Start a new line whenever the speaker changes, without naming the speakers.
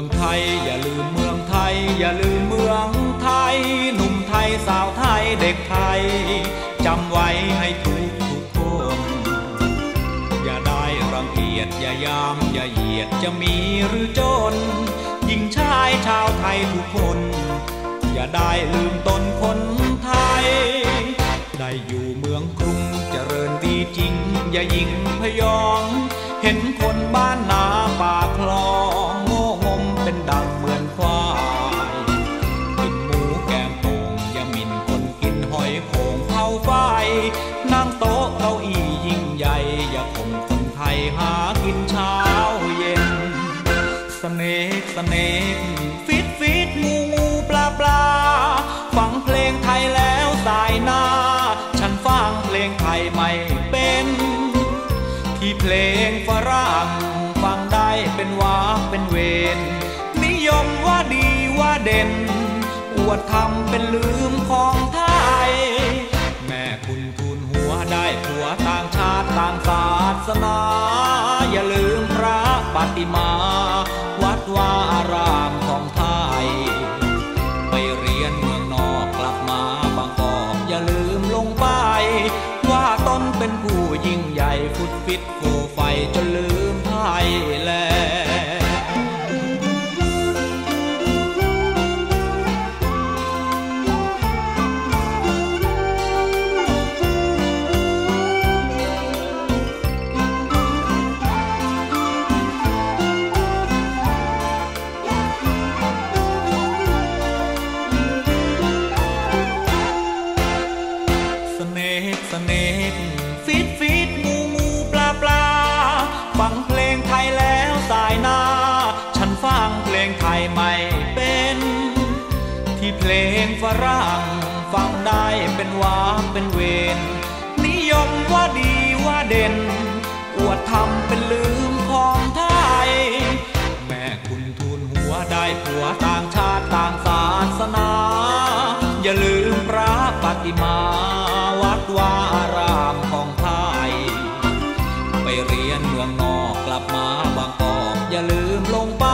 องไทย อย่าลืมเมืองไทย อย่าลืมเมืองไทย หนุ่มไทยสาวไทยเด็กไทยจำไว้ให้ทุกทุกคน อย่าได้รังเกียจอย่ายามอย่าเหยียดจะมีหรือจนหญิงชายชาวไทยทุกคน อย่าได้ลืมตนคนไทย ได้อยู่เมืองกรุงเจริญดีจริง อย่ายิงพยอง เห็นคนบ้านนา กินเช้าเย็นสเนกสเนกฟิตฟิตงูงูปลาปลาฟังเพลงไทยแล้วสายหน้า ฉันฟังเพลงไทยไม่เป็น ที่เพลงฝรั่งฟังได้เป็นวาเป็นเวรนิยมว่าดีว่าเด่น อวดทำเป็นลืมของ อย่าลืมพระปฏิมา วัดวาอารามของไทย ไปเรียนเมืองนอกกลับมาบางกอกอย่าลืมลงไป ว่าตนเป็นผู้ยิ่งใหญ่ฟุดฟิตโฟไฟจนลืมไทยแลน สเนกฟีดฟีดงูงูปลาปลาฟังเพลงไทยแล้วสายหน้า ฉันฟังเพลงไทยไม่เป็น ที่เพลงฝรั่งฟังได้เป็นวาเป็นเวรนิยมว่าดี ลืมลงไป